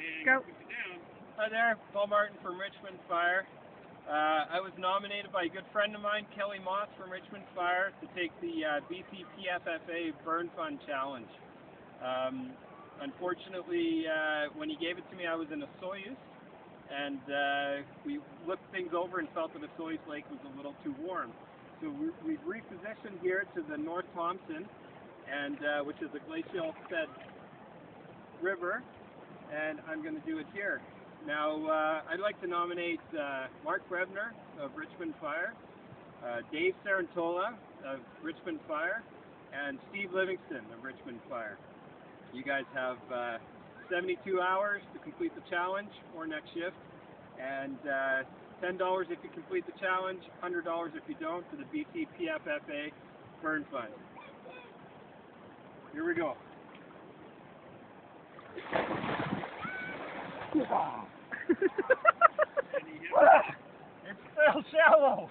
Go. Hi there, Paul Martin from Richmond Fire. Uh, I was nominated by a good friend of mine, Kelly Moss from Richmond Fire, to take the uh, BC PFFA Burn Fund Challenge. Um, unfortunately, uh, when he gave it to me, I was in a Soyuz, and uh, we looked things over and felt that the Osoyoos lake was a little too warm. So we, we've repositioned here to the North Thompson, and uh, which is a glacial fed river, and I'm going to do it here. Now, uh, I'd like to nominate uh, Mark Brebner of Richmond Fire, uh, Dave Sarantola of Richmond Fire, and Steve Livingston of Richmond Fire. You guys have uh, 72 hours to complete the challenge or next shift, and uh, $10 if you complete the challenge, $100 if you don't to the BC PFFA Burn Fund. Here we go. it's still shallow.